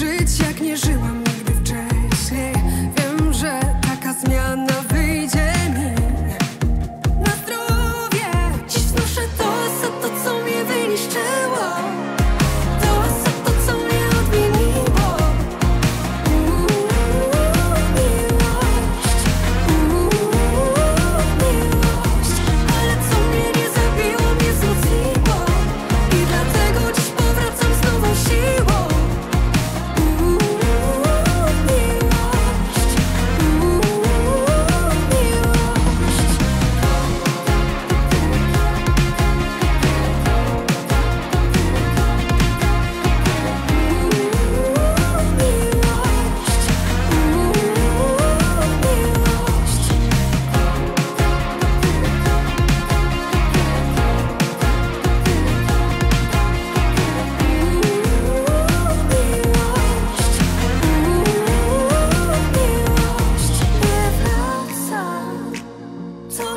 życia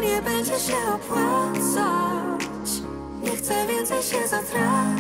nie będzie się opłacać. Nie chcę więcej się zatracać